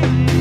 Bye.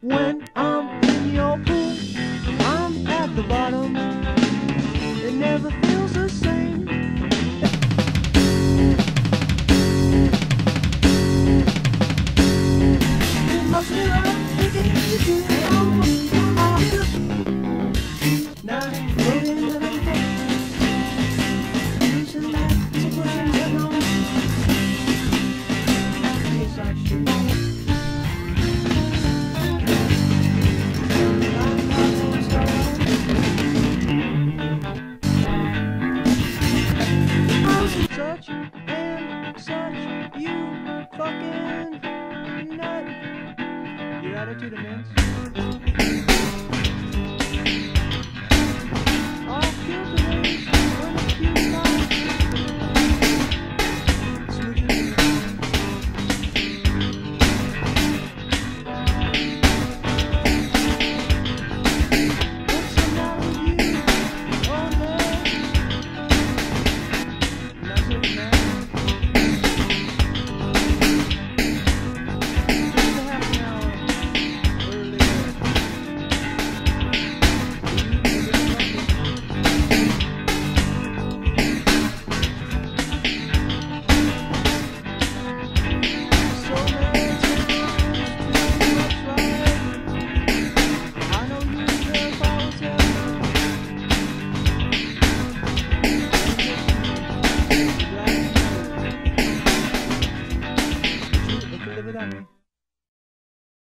When I'm in your pool, I'm at the bottom. fucking nut. Your attitude immense.